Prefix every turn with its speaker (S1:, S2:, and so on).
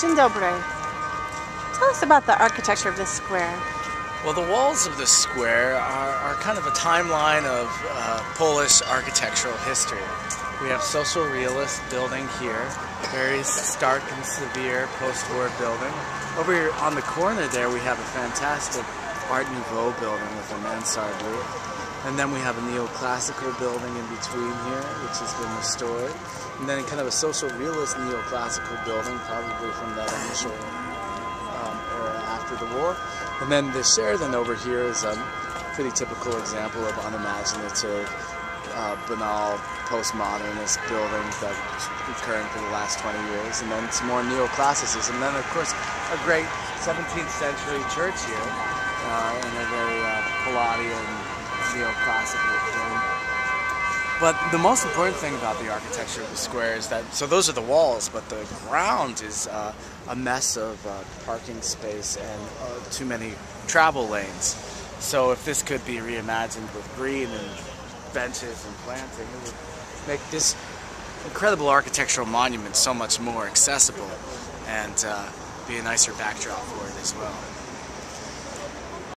S1: Dzień. Tell us about the architecture of this square.
S2: Well, the walls of the square are, are kind of a timeline of uh, Polish architectural history. We have social realist building here, very stark and severe post-war building. Over here on the corner there, we have a fantastic Art Nouveau building with a mansard roof. And then we have a neoclassical building in between here, which has been restored. And then kind of a social realist neoclassical building, probably from that initial um, era after the war. And then the Sheraton over here is a pretty typical example of unimaginative, uh, banal, postmodernist building that occurring for the last 20 years. And then some more neoclassicism. And then, of course, a great 17th century church here uh, in a very uh, Palladian neoclassical form. But the most important thing about the architecture of the square is that, so those are the walls, but the ground is uh, a mess of uh, parking space and uh, too many travel lanes. So if this could be reimagined with green and benches and planting, it would make this incredible architectural monument so much more accessible and uh, be a nicer backdrop for it as well.